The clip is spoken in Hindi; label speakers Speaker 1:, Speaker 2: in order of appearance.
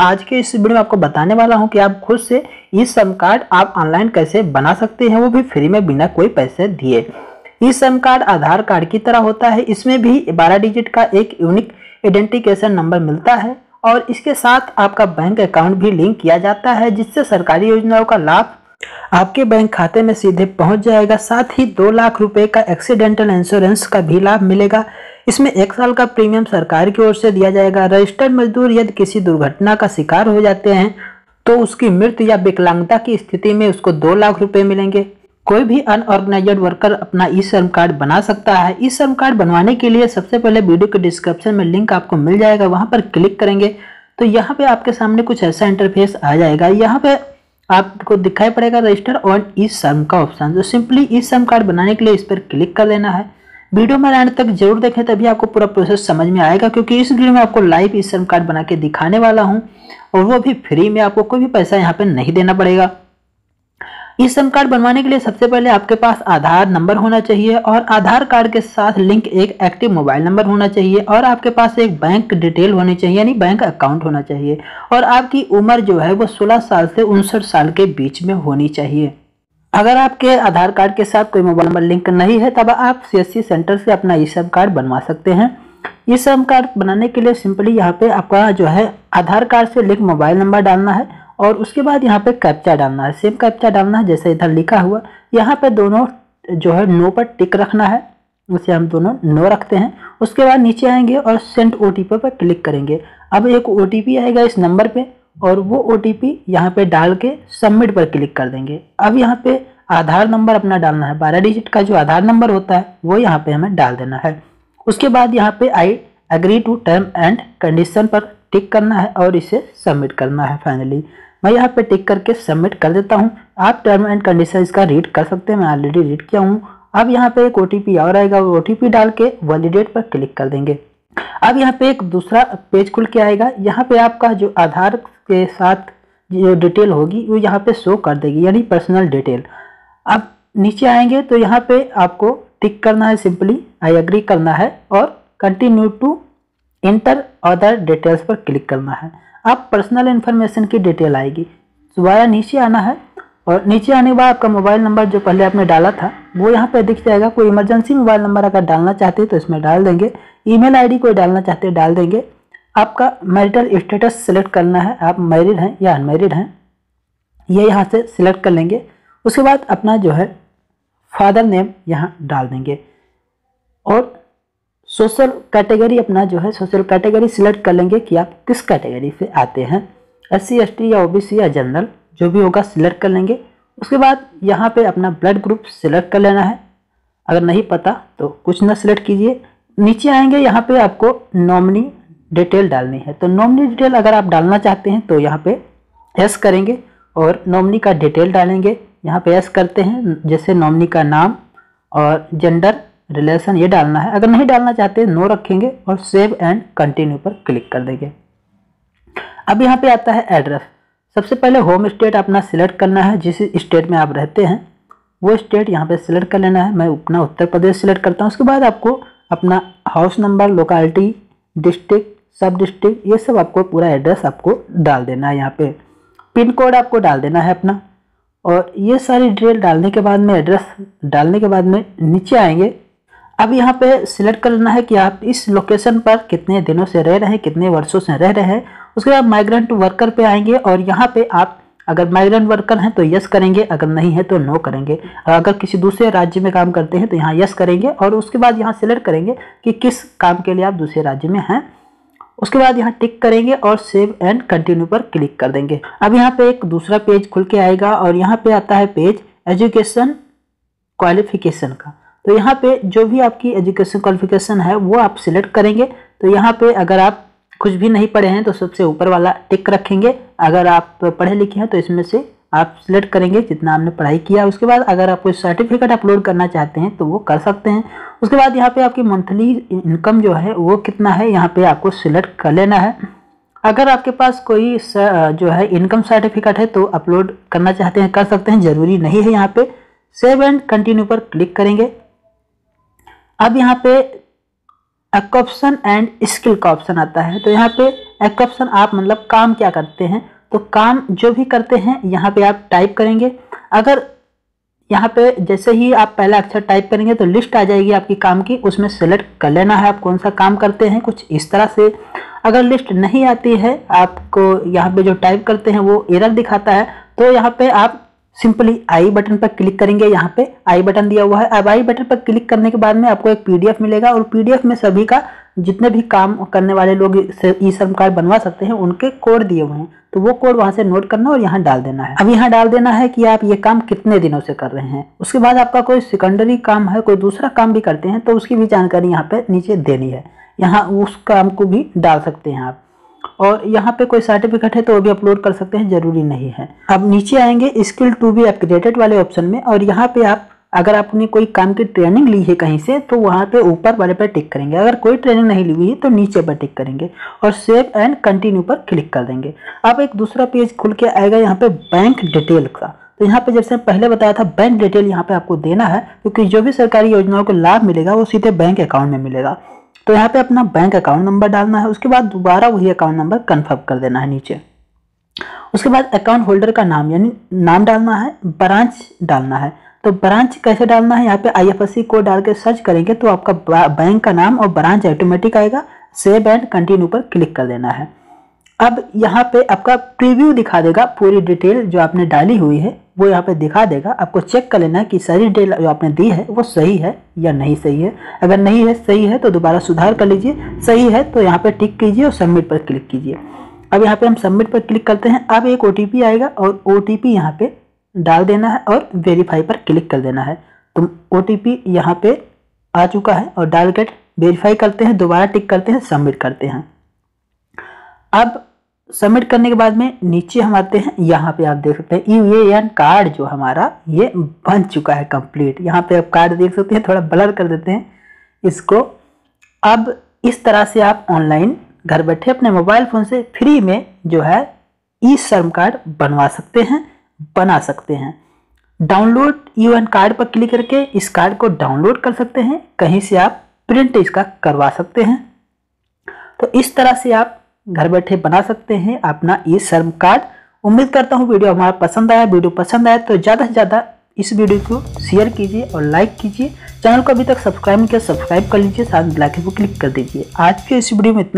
Speaker 1: आज के इस वीडियो में आपको बताने वाला हूँ कि आप खुद से ई श्रम कार्ड आप ऑनलाइन कैसे बना सकते हैं, वो भी फ्री में बिना कोई पैसे दिए। ई श्रम कार्ड आधार कार्ड की तरह होता है। इसमें भी 12 डिजिट का एक यूनिक आइडेंटिकेशन नंबर मिलता है और इसके साथ आपका बैंक अकाउंट भी लिंक किया जाता है, जिससे सरकारी योजनाओं का लाभ आपके बैंक खाते में सीधे पहुँच जाएगा। साथ ही दो लाख रुपए का एक्सीडेंटल इंश्योरेंस का भी लाभ मिलेगा। इसमें एक साल का प्रीमियम सरकार की ओर से दिया जाएगा। रजिस्टर्ड मजदूर यदि किसी दुर्घटना का शिकार हो जाते हैं तो उसकी मृत्यु या विकलांगता की स्थिति में उसको दो लाख रुपए मिलेंगे। कोई भी अनऑर्गेनाइज्ड वर्कर अपना ई श्रम कार्ड बना सकता है। ई श्रम कार्ड बनवाने के लिए सबसे पहले वीडियो के डिस्क्रिप्शन में लिंक आपको मिल जाएगा, वहाँ पर क्लिक करेंगे। तो यहाँ पे आपके सामने कुछ ऐसा इंटरफेस आ जाएगा। यहाँ पे आपको दिखाई पड़ेगा रजिस्टर ऑन ई सम का ऑप्शन तो सिंपली ई सम कार्ड बनाने के लिए इस पर क्लिक कर लेना है। वीडियो में एंड तक ज़रूर देखें, तभी आपको पूरा प्रोसेस समझ में आएगा, क्योंकि इस वीडियो में आपको लाइव ई सम कार्ड बना के दिखाने वाला हूँ, और वो भी फ्री में आपको कोई भी पैसा यहाँ पर नहीं देना पड़ेगा। ई श्रम कार्ड बनवाने के लिए सबसे पहले आपके पास आधार नंबर होना चाहिए और आधार कार्ड के साथ लिंक एक एक्टिव मोबाइल नंबर होना चाहिए और आपके पास एक बैंक डिटेल होनी चाहिए, यानी बैंक अकाउंट होना चाहिए और आपकी उम्र जो है वो 16 साल से उनसठ साल के बीच में होनी चाहिए। अगर आपके आधार कार्ड के साथ कोई मोबाइल नंबर लिंक नहीं है, तब आप सीएससी सेंटर से अपना ई श्रम कार्ड बनवा सकते हैं। ई श्रम कार्ड बनाने के लिए सिंपली यहाँ पे आपका जो है आधार कार्ड से लिंक मोबाइल नंबर डालना है और उसके बाद यहाँ पे कैप्चा डालना है। सेम कैप्चा डालना है, जैसे इधर लिखा हुआ। यहाँ पे दोनों जो है नो पर टिक रखना है। उसे हम दोनों नो रखते हैं। उसके बाद नीचे आएँगे और सेंट ओ टी पर क्लिक करेंगे। अब एक ओटीपी आएगा इस नंबर पर और वो ओ टी पी यहाँ पर डाल के सबमिट पर क्लिक कर देंगे। अब यहाँ पे आधार नंबर अपना डालना है। बारह डिजिट का जो आधार नंबर होता है, वो यहाँ पे हमें डाल देना है। उसके बाद यहाँ पे I agree to term and condition पर टिक करना है और इसे सबमिट करना है फाइनली मैं यहाँ पे टिक करके सबमिट कर देता हूँ। आप टर्म एंड कंडीशन इसका रीड कर सकते हैं। मैं ऑलरेडी रीड किया हूँ। अब यहाँ पे एक ओ और आएगा। वो ओ डाल के वैलिडेट पर क्लिक कर देंगे। अब यहाँ पे एक दूसरा पेज खुल के आएगा। यहाँ पे आपका जो आधार के साथ जो डिटेल होगी, वो यहाँ पे शो कर देगी, यानी पर्सनल डिटेल अब नीचे आएँगे तो यहाँ पे आपको टिक करना है सिंपली आई एग्री करना है और continue to enter other details पर क्लिक करना है। अब पर्सनल इन्फॉर्मेशन की डिटेल आएगी। दोबारा नीचे आना है और नीचे आने के बाद आपका मोबाइल नंबर जो पहले आपने डाला था, वो यहाँ पे दिख जाएगा। कोई इमरजेंसी मोबाइल नंबर अगर डालना चाहते हैं तो इसमें डाल देंगे। ईमेल आईडी कोई डालना चाहते हैं, डाल देंगे। आपका मैरिटल स्टेटस सिलेक्ट करना है। आप मैरिड हैं या अनमेरिड हैं, ये यहाँ से सिलेक्ट कर लेंगे। उसके बाद अपना जो है फादर नेम यहाँ डाल देंगे। और सोशल कैटेगरी अपना जो है, सोशल कैटेगरी सिलेक्ट कर लेंगे कि आप किस कैटेगरी से आते हैं। एस सी एस टी या ओबीसी या जनरल, जो भी होगा सिलेक्ट कर लेंगे। उसके बाद यहाँ पे अपना ब्लड ग्रुप सिलेक्ट कर लेना है। अगर नहीं पता तो कुछ ना सिलेक्ट कीजिए। नीचे आएँगे, यहाँ पे आपको नॉमिनी डिटेल डालनी है। तो नॉमिनी डिटेल अगर आप डालना चाहते हैं तो यहाँ पे एस करेंगे और नॉमिनी का डिटेल डालेंगे। यहाँ पे एस करते हैं, जैसे नॉमिनी का नाम और जेंडर रिलेशन ये डालना है। अगर नहीं डालना चाहते नो रखेंगे और सेव एंड कंटिन्यू पर क्लिक कर देंगे। अब यहाँ पे आता है एड्रेस सबसे पहले होम स्टेट अपना सिलेक्ट करना है। जिस स्टेट में आप रहते हैं, वो स्टेट यहाँ पे सिलेक्ट कर लेना है। मैं अपना उत्तर प्रदेश सिलेक्ट करता हूँ। उसके बाद आपको अपना house number locality district sub district ये सब आपको पूरा एड्रेस आपको डाल देना है यहाँ पे। पिन कोड आपको डाल देना है अपना। और ये सारी डिटेल डालने के बाद में एड्रेस डालने के बाद में नीचे आएँगे। अब यहाँ पे सिलेक्ट कर लेना है कि आप इस लोकेशन पर कितने दिनों से रह रहे हैं, कितने वर्षों से रह रहे हैं। उसके बाद माइग्रेंट वर्कर पे आएँगे और यहाँ पे आप अगर माइग्रेंट वर्कर हैं तो यस करेंगे, अगर नहीं है तो नो करेंगे। अगर किसी दूसरे राज्य में काम करते हैं तो यहाँ यस करेंगे और उसके बाद यहाँ सिलेक्ट करेंगे कि किस काम के लिए आप दूसरे राज्य में हैं। उसके बाद यहाँ टिक करेंगे और सेव एंड कंटिन्यू पर क्लिक कर देंगे। अब यहाँ पे एक दूसरा पेज खुल के आएगा और यहाँ पे आता है पेज एजुकेशन क्वालिफिकेशन का। तो यहाँ पे जो भी आपकी एजुकेशन क्वालिफिकेशन है, वो आप सिलेक्ट करेंगे। तो यहाँ पे अगर आप कुछ भी नहीं पढ़े हैं तो सबसे ऊपर वाला टिक रखेंगे। अगर आप पढ़े लिखे हैं तो इसमें से आप सिलेक्ट करेंगे जितना आपने पढ़ाई किया। उसके बाद अगर आप कोई सर्टिफिकेट अपलोड करना चाहते हैं तो वो कर सकते हैं। उसके बाद यहाँ पे आपकी मंथली इनकम जो है, वो कितना है, यहाँ पे आपको सिलेक्ट कर लेना है। अगर आपके पास कोई जो है इनकम सर्टिफिकेट है तो अपलोड करना चाहते हैं, कर सकते हैं। ज़रूरी नहीं है यहाँ पे। सेव एंड कंटिन्यू पर क्लिक करेंगे। अब यहाँ पे ऑप्शन एंड स्किल का ऑप्शन आता है। तो यहाँ पे एक ऑप्शन आप मतलब काम क्या करते हैं? तो काम जो भी करते हैं, यहाँ पे आप टाइप करेंगे। अगर यहाँ पे जैसे ही आप पहला अक्षर टाइप करेंगे तो लिस्ट आ जाएगी आपकी काम की। उसमें सेलेक्ट कर लेना है आप कौन सा काम करते हैं, कुछ इस तरह से। अगर लिस्ट नहीं आती है, आपको यहाँ पे जो टाइप करते हैं, वो एरर दिखाता है। तो यहाँ पे आप सिंपली आई बटन पर क्लिक करेंगे, यहाँ पे आई बटन दिया हुआ है। अब आई बटन पर क्लिक करने के बाद में आपको एक पीडीएफ मिलेगा और पीडीएफ में सभी का जितने भी काम करने वाले लोग ई श्रम कार्ड बनवा सकते हैं, उनके कोड दिए हुए हैं। तो वो कोड वहाँ से नोट करना और यहाँ डाल देना है। अब यहाँ डाल देना है कि आप ये काम कितने दिनों से कर रहे हैं। उसके बाद आपका कोई सेकेंडरी काम है, कोई दूसरा काम भी करते हैं तो उसकी भी जानकारी यहाँ पे नीचे देनी है। यहाँ उस काम को भी डाल सकते हैं आप। और यहाँ पे कोई सर्टिफिकेट है तो वो भी अपलोड कर सकते हैं, ज़रूरी नहीं है। अब नीचे आएँगे स्किल टू बी अपग्रेडेड वाले ऑप्शन में और यहाँ पे आप, अगर आपने कोई काम की ट्रेनिंग ली है कहीं से तो वहाँ पे ऊपर वाले पर टिक करेंगे। अगर कोई ट्रेनिंग नहीं ली हुई है तो नीचे पर टिक करेंगे और सेव एंड कंटिन्यू पर क्लिक कर देंगे। अब एक दूसरा पेज खुल के आएगा यहाँ पे बैंक डिटेल का। तो यहाँ पे जैसे पहले बताया था बैंक डिटेल यहाँ पे आपको देना है, क्योंकि जो भी सरकारी योजनाओं को लाभ मिलेगा, वो सीधे बैंक अकाउंट में मिलेगा। तो यहाँ पे अपना बैंक अकाउंट नंबर डालना है, उसके बाद दोबारा वही अकाउंट नंबर कन्फर्म कर देना है नीचे। उसके बाद अकाउंट होल्डर का नाम, यानी नाम डालना है ब्रांच डालना है। तो ब्रांच कैसे डालना है, यहाँ पे आईएफएससी कोड डाल के सर्च करेंगे तो आपका बैंक का नाम और ब्रांच ऑटोमेटिक आएगा। सेव एंड कंटिन्यू पर क्लिक कर देना है। अब यहाँ पे आपका प्रीव्यू दिखा देगा, पूरी डिटेल जो आपने डाली हुई है। वो यहाँ पे दिखा देगा। आपको चेक कर लेना है कि सारी डिटेल जो आपने दी है, वो सही है या नहीं सही है। अगर नहीं है, सही है तो दोबारा सुधार कर लीजिए। सही है तो यहाँ पे टिक कीजिए और सबमिट पर क्लिक कीजिए। अब यहाँ पे हम सबमिट पर क्लिक करते हैं। अब एक ओटीपी आएगा और ओ टी पी यहाँ पे डाल देना है और वेरीफाई पर क्लिक कर देना है। तो ओ टी पी यहाँ पे आ चुका है और डाल कर वेरीफाई करते हैं, दोबारा टिक करते हैं सबमिट करते हैं। अब सबमिट करने के बाद में नीचे हम आते हैं, यहाँ पे आप देख सकते हैं यू ए एन कार्ड जो हमारा, ये बन चुका है कंप्लीट यहाँ पे आप कार्ड देख सकते हैं, थोड़ा ब्लर कर देते हैं इसको। अब इस तरह से आप ऑनलाइन घर बैठे अपने मोबाइल फ़ोन से फ्री में जो है ई श्रम कार्ड बनवा सकते हैं, बना सकते हैं। डाउनलोड यू एन कार्ड पर क्लिक करके इस कार्ड को डाउनलोड कर सकते हैं, कहीं से आप प्रिंट इसका करवा सकते हैं। तो इस तरह से आप घर बैठे बना सकते हैं अपना ई श्रम कार्ड। उम्मीद करता हूँ वीडियो हमारा पसंद आया। वीडियो पसंद आया तो ज़्यादा से ज़्यादा इस वीडियो को शेयर कीजिए और लाइक कीजिए। चैनल को अभी तक सब्सक्राइब किया सब्सक्राइब कर लीजिए, साथ बेल आइकन को क्लिक कर दीजिए। आज के इस वीडियो में इतना